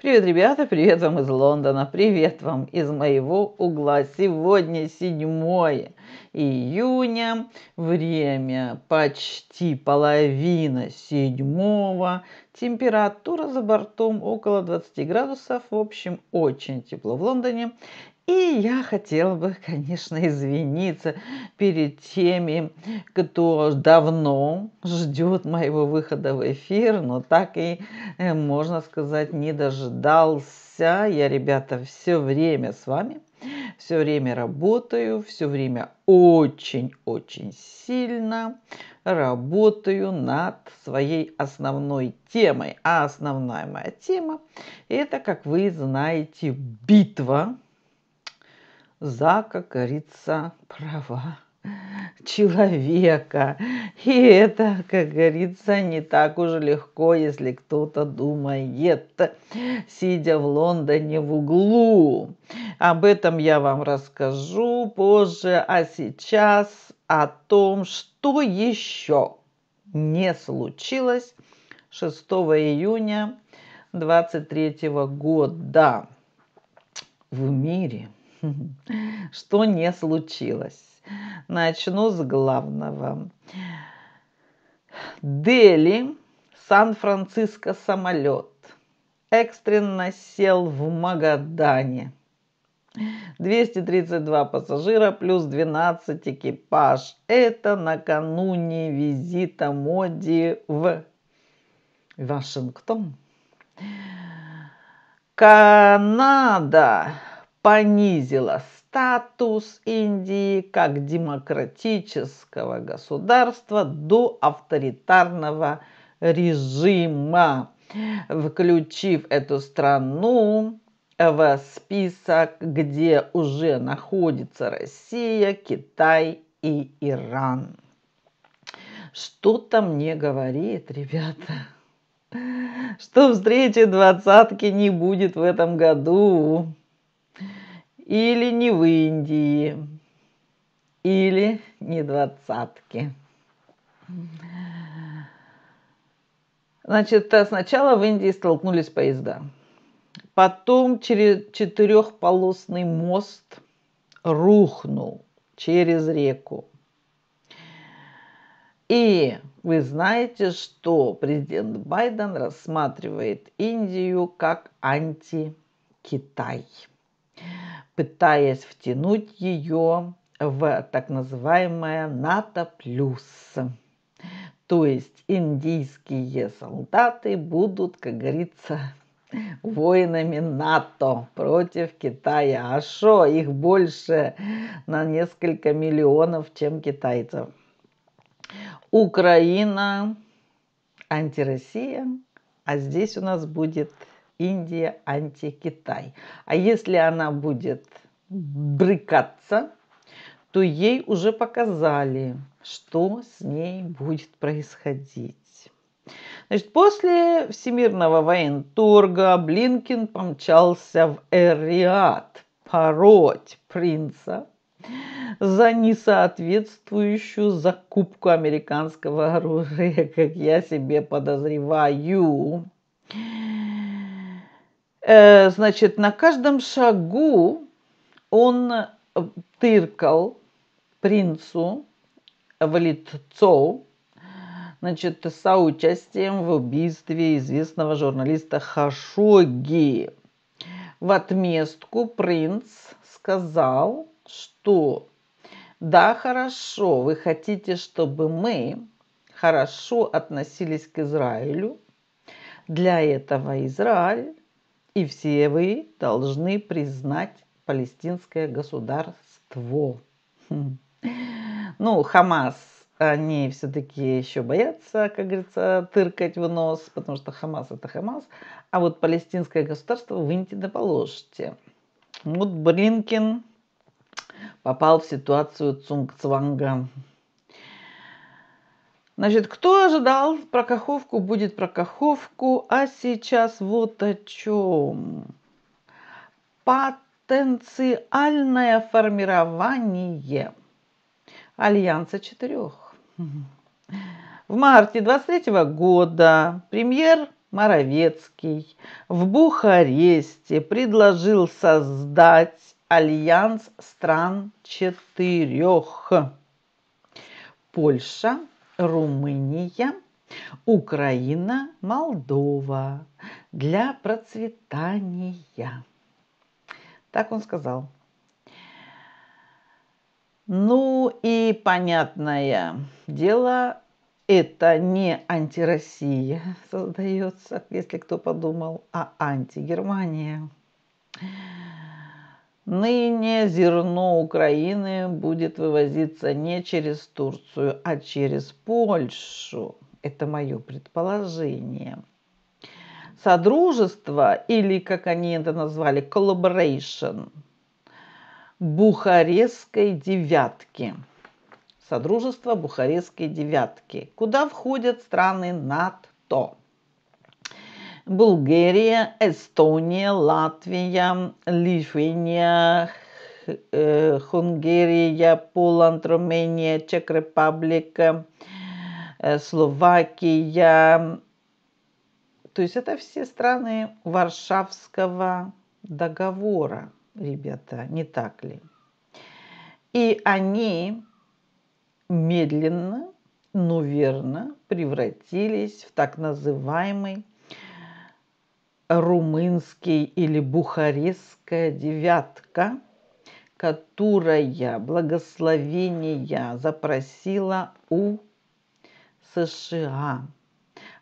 Привет, ребята, привет вам из Лондона, привет вам из моего угла. Сегодня 7 июня, время почти половина седьмого, температура за бортом около 20 градусов, в общем, очень тепло в Лондоне. И я хотела бы, конечно, извиниться перед теми, кто давно ждет моего выхода в эфир, но так и, э, можно сказать, не дождался. Я, ребята, все время с вами, все время работаю, все время очень-очень сильно работаю над своей основной темой. А основная моя тема – это, как вы знаете, битва за, как говорится, права человека. И это, как говорится, не так уж легко, если кто-то думает, сидя в Лондоне в углу. Об этом я вам расскажу позже, а сейчас о том, что еще не случилось 6 июня 23 года в мире – что не случилось. Начну с главного. Дели, Сан-Франциско самолет экстренно сел в Магадане. 232 пассажира плюс 12 экипаж. Это накануне визита Моди в Вашингтон. Канада понизила статус Индии как демократического государства до авторитарного режима, включив эту страну в список, где уже находится Россия, Китай и Иран. Что-то мне говорит, ребята, что встречи двадцатки не будет в этом году или не в Индии, или не двадцатки. Значит, сначала в Индии столкнулись поезда. Потом через четырехполосный мост рухнул через реку. И вы знаете, что президент Байден рассматривает Индию как анти-Китай пытаясь втянуть ее в так называемое НАТО плюс. То есть индийские солдаты будут, как говорится, воинами НАТО против Китая. А что, их больше на несколько миллионов, чем китайцев. Украина, антироссия, а здесь у нас будет Индия, антикитай. А если она будет брыкаться, то ей уже показали, что с ней будет происходить. Значит, после Всемирного военторга Блинкин помчался в Эриат пороть принца за несоответствующую закупку американского оружия, как я себе подозреваю. Э, значит, на каждом шагу он тыркал принцу в лицо, значит, соучастием в убийстве известного журналиста Хашоги. В отместку принц сказал, что да, хорошо, вы хотите, чтобы мы хорошо относились к Израилю. Для этого Израиль и все вы должны признать палестинское государство. Хм. Ну, Хамас, они все-таки еще боятся, как говорится, тыркать в нос, потому что Хамас это Хамас. А вот палестинское государство выньте да положите. Вот Бринкин попал в ситуацию Цунгцванга. Значит, кто ожидал про каховку, будет про каховку, а сейчас вот о чем. Потенциальное формирование Альянса четырех. В марте 23 года премьер Моровецкий в Бухаресте предложил создать альянс стран четырех. Польша, Румыния, Украина, Молдова для процветания. Так он сказал. Ну и понятное дело, это не антироссия создается, если кто подумал, а антигермания. Ныне зерно Украины будет вывозиться не через Турцию, а через Польшу. Это мое предположение. Содружество, или как они это назвали, collaboration, Бухарестской девятки. Содружество Бухарестской девятки, куда входят страны НАТО. Bulgaria, Estonia, Latvia, Lithuania, Хунгария, Поланд, Румыния, Чек Република, Словакия. То есть это все страны Варшавского договора, ребята, не так ли? И они медленно, но верно превратились в так называемый румынский или бухарестская девятка, которая благословения запросила у США.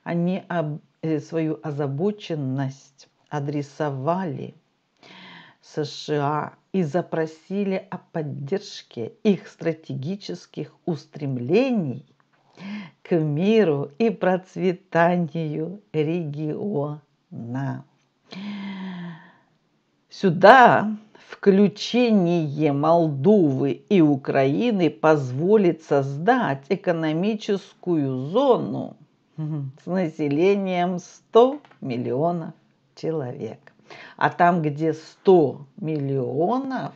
Они э, свою озабоченность адресовали США и запросили о поддержке их стратегических устремлений к миру и процветанию региона на. Сюда включение Молдовы и Украины позволит создать экономическую зону с населением 100 миллионов человек. А там, где 100 миллионов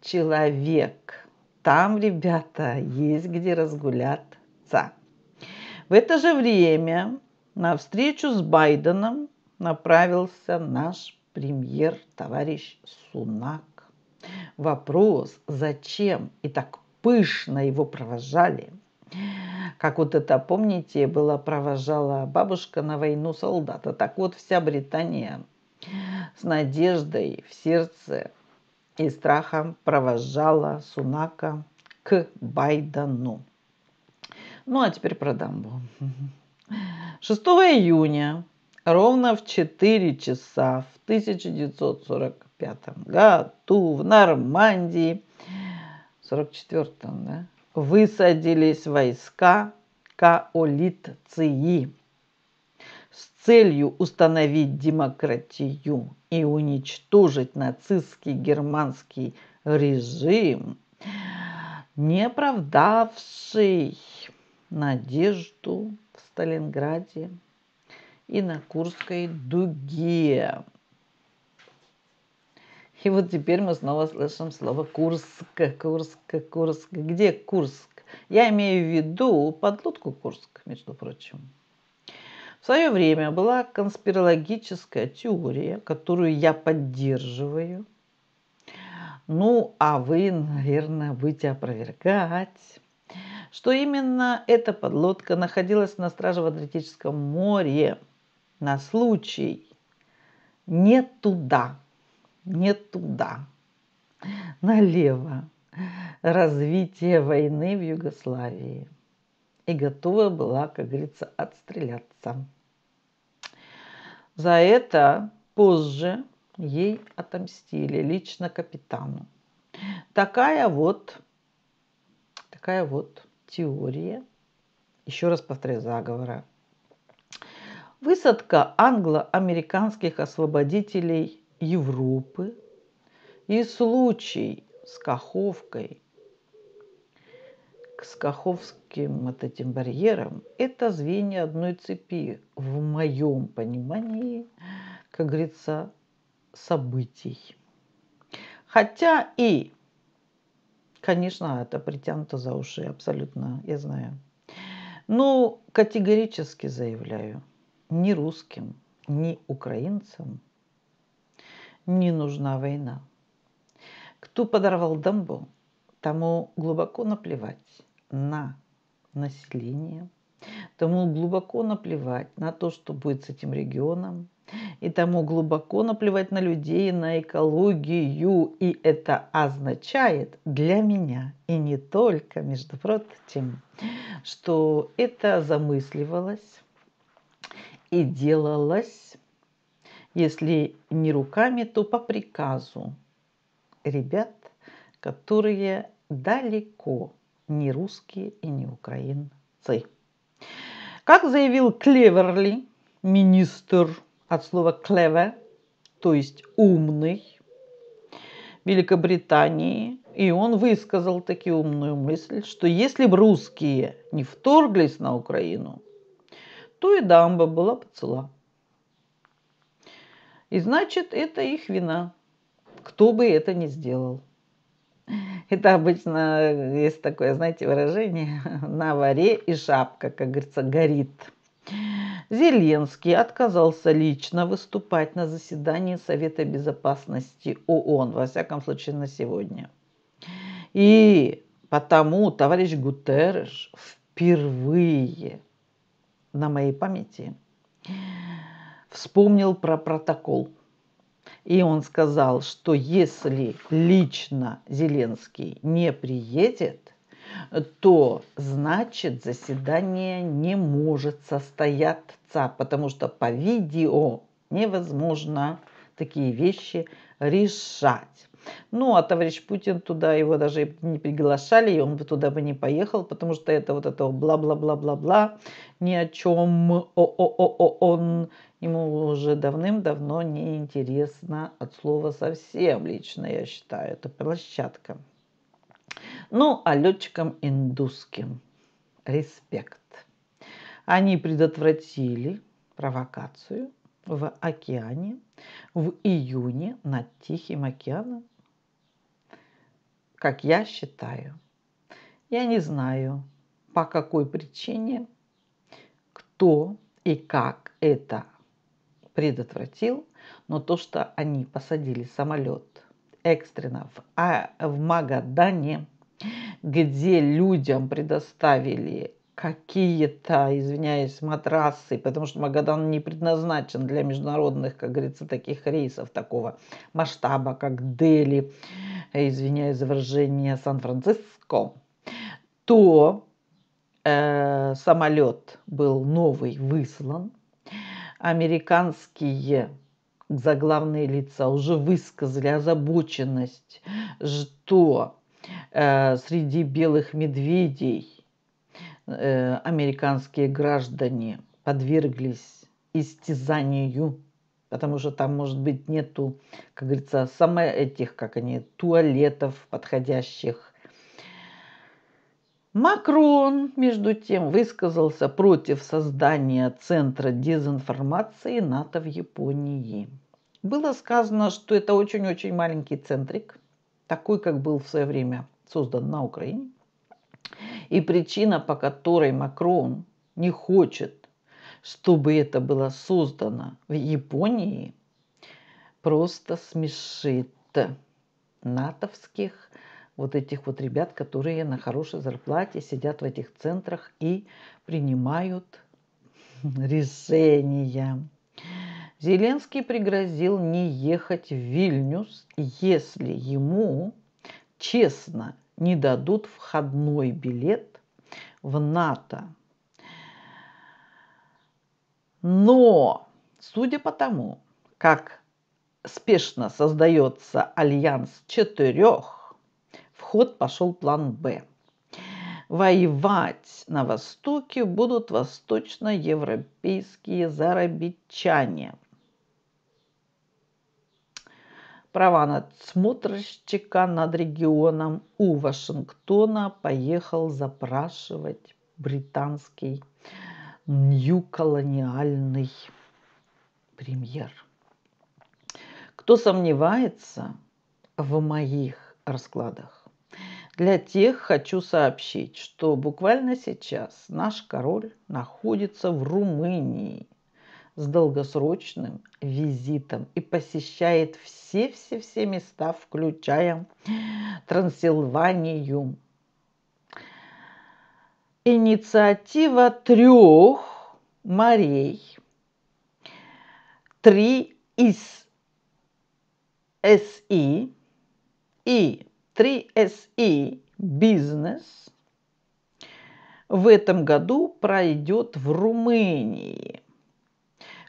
человек, там, ребята, есть где разгуляться. В это же время на встречу с Байденом направился наш премьер товарищ Сунак. Вопрос, зачем и так пышно его провожали, как вот это, помните, была провожала бабушка на войну солдата. Так вот, вся Британия с надеждой в сердце и страхом провожала Сунака к Байдену. Ну, а теперь про дамбу. 6 июня ровно в 4 часа в 1945 году в Нормандии, 44-м, да, высадились войска коалиции с целью установить демократию и уничтожить нацистский германский режим, не оправдавший надежду в Сталинграде и на Курской дуге. И вот теперь мы снова слышим слово Курск, Курск, Курск. Где Курск? Я имею в виду подлодку Курск, между прочим. В свое время была конспирологическая теория, которую я поддерживаю. Ну, а вы, наверное, будете опровергать что именно эта подлодка находилась на страже в Адриатическом море на случай не туда, не туда, налево развитие войны в Югославии и готова была, как говорится, отстреляться. За это позже ей отомстили лично капитану. Такая вот, такая вот теория, еще раз повторяю, заговора. Высадка англо-американских освободителей Европы и случай с Каховкой, с Каховским вот этим барьером, это звенья одной цепи в моем понимании, как говорится, событий. Хотя и Конечно, это притянуто за уши, абсолютно, я знаю. Но категорически заявляю, ни русским, ни украинцам не нужна война. Кто подорвал Дамбу, тому глубоко наплевать на население, тому глубоко наплевать на то, что будет с этим регионом, и тому глубоко наплевать на людей, на экологию. И это означает для меня, и не только, между прочим, что это замысливалось и делалось, если не руками, то по приказу ребят, которые далеко не русские и не украинцы. Как заявил Клеверли, министр от слова clever, то есть умный, Великобритании, и он высказал такую умную мысль, что если бы русские не вторглись на Украину, то и дамба была бы цела. И значит, это их вина, кто бы это ни сделал. Это обычно есть такое, знаете, выражение «на варе и шапка», как говорится, горит. Зеленский отказался лично выступать на заседании Совета Безопасности ООН, во всяком случае на сегодня. И потому товарищ Гутерреш впервые на моей памяти вспомнил про протокол. И он сказал, что если лично Зеленский не приедет, то значит заседание не может состояться, потому что по видео невозможно такие вещи решать. Ну, а товарищ Путин туда его даже не приглашали, и он бы туда бы не поехал, потому что это вот это бла-бла-бла-бла-бла, ни о чем о-о-о-о он ему уже давным-давно не интересно от слова совсем лично, я считаю, это площадка. Ну, а летчикам индусским респект. Они предотвратили провокацию в океане в июне над Тихим океаном. Как я считаю, я не знаю, по какой причине, кто и как это предотвратил, но то, что они посадили самолет экстренно в, а, в Магадане, где людям предоставили какие-то, извиняюсь, матрасы, потому что Магадан не предназначен для международных, как говорится, таких рейсов такого масштаба, как Дели, извиняюсь за выражение, Сан-Франциско, то э, самолет был новый выслан. Американские заглавные лица уже высказали озабоченность, что э, среди белых медведей американские граждане подверглись истязанию, потому что там, может быть, нету, как говорится, самых этих, как они, туалетов подходящих. Макрон, между тем, высказался против создания Центра дезинформации НАТО в Японии. Было сказано, что это очень-очень маленький центрик, такой, как был в свое время создан на Украине. И причина, по которой Макрон не хочет, чтобы это было создано в Японии, просто смешит натовских вот этих вот ребят, которые на хорошей зарплате сидят в этих центрах и принимают решения. Зеленский пригрозил не ехать в Вильнюс, если ему честно не дадут входной билет в НАТО. Но, судя по тому, как спешно создается альянс четырех, в ход пошел план «Б». Воевать на Востоке будут восточноевропейские зарабичане – Права надсмотрщика над регионом. У Вашингтона поехал запрашивать британский нью-колониальный премьер. Кто сомневается в моих раскладах, для тех хочу сообщить, что буквально сейчас наш король находится в Румынии с долгосрочным визитом и посещает все-все-все места, включая Трансильванию. Инициатива трех морей. Три из СИ и 3SE бизнес в этом году пройдет в Румынии,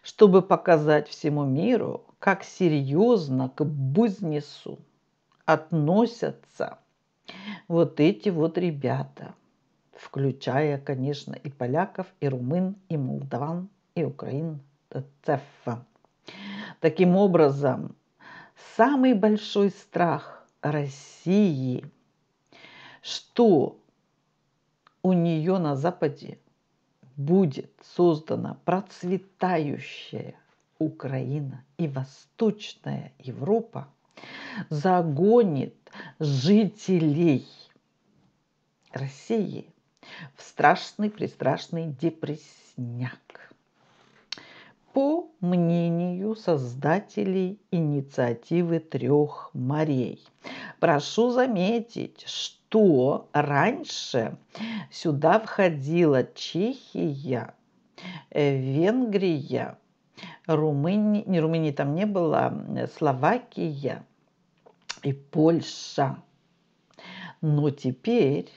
чтобы показать всему миру, как серьезно к бизнесу относятся вот эти вот ребята, включая, конечно, и поляков, и румын, и молдаван, и украинцев. Таким образом, самый большой страх России, что у нее на Западе будет создана процветающая Украина и Восточная Европа, загонит жителей России в страшный, пристрашный депрессняк. По мнению создателей инициативы трех морей. Прошу заметить, что раньше сюда входила Чехия, э, Венгрия, Румыния, не Румынии там не было, Словакия и Польша. Но теперь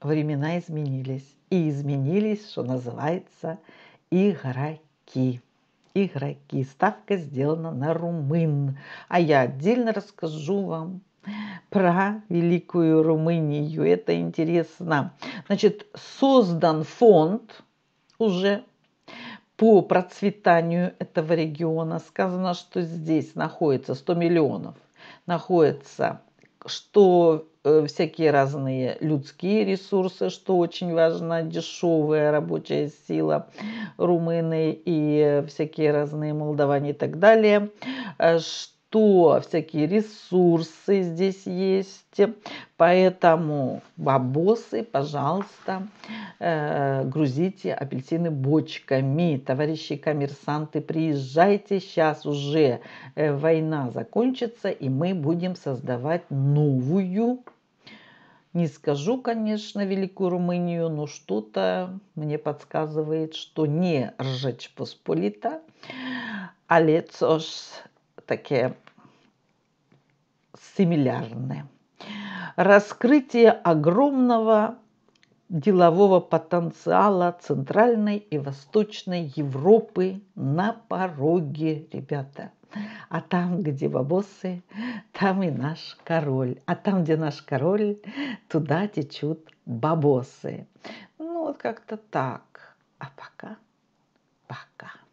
времена изменились. И изменились, что называется, игроки игроки. Ставка сделана на румын. А я отдельно расскажу вам про Великую Румынию. Это интересно. Значит, создан фонд уже по процветанию этого региона. Сказано, что здесь находится 100 миллионов. Находится что э, всякие разные людские ресурсы, что очень важно, дешевая рабочая сила, румыны и всякие разные молдаване и так далее, э, что всякие ресурсы здесь есть. Поэтому бабосы, пожалуйста, э, грузите апельсины бочками. Товарищи коммерсанты, приезжайте, сейчас уже э, война закончится, и мы будем создавать новую не скажу, конечно, Великую Румынию, но что-то мне подсказывает, что не Ржечь Посполита, а лицош такие симилярны. Раскрытие огромного делового потенциала Центральной и Восточной Европы на пороге, ребята. А там, где бабосы, там и наш король. А там, где наш король, туда течут бабосы. Ну, вот как-то так. А пока, пока.